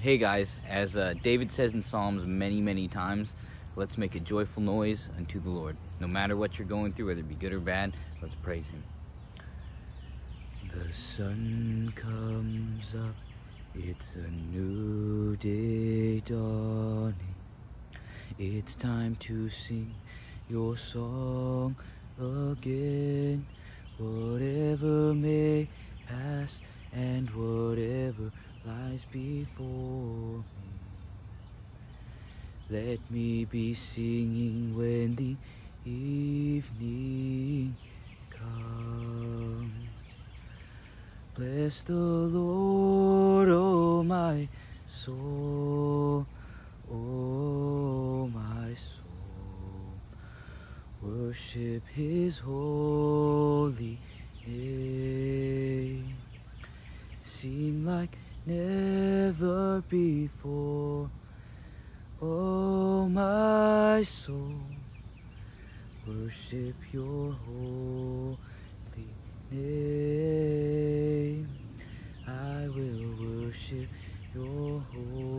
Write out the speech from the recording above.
Hey guys, as uh, David says in Psalms many, many times, let's make a joyful noise unto the Lord. No matter what you're going through, whether it be good or bad, let's praise Him. The sun comes up, it's a new day dawning. It's time to sing your song again. Whatever may pass and whatever lies before me. Let me be singing when the evening comes. Bless the Lord, oh my soul, oh my soul. Worship his holy name. Seem like never before. Oh, my soul, worship your holy name. I will worship your holy